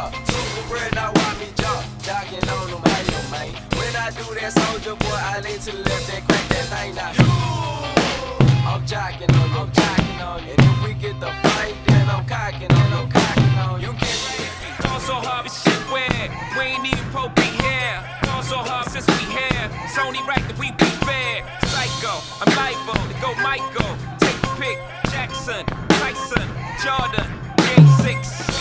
car. Super bread, now watch me jump. Jogging on them, hey, yo, man. When I do that Soulja Boy, I lean to the left and crack that thing now. I'm jogging on you, I'm jogging on you. And if we get the fight, then I'm cocking on you, I'm cocking on you. You get me? Gone so hard, but shit where we ain't even pro be here. Gone so hard since we here. It's only right that we be fair. Psycho, I'm liable to go Michael. Take a pick, Jackson, Tyson, Jordan, Game Six.